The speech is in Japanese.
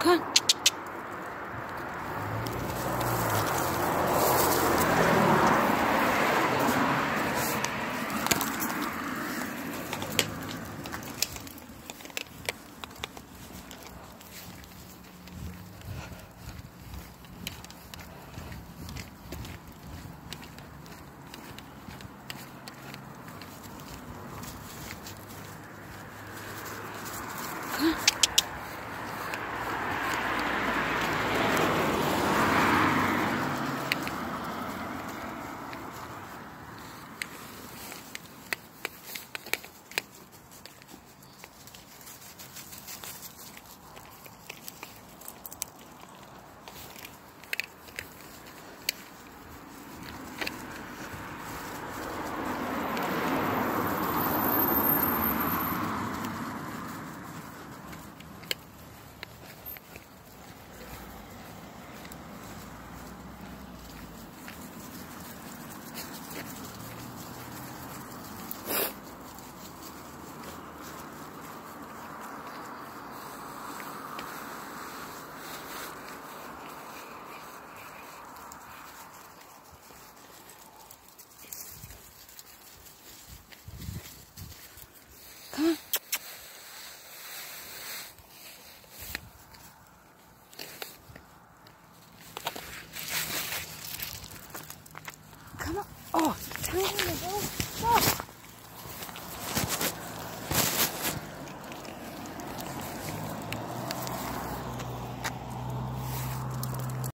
かん。Huh? Come on. Oh, it's tiny. Oh. oh.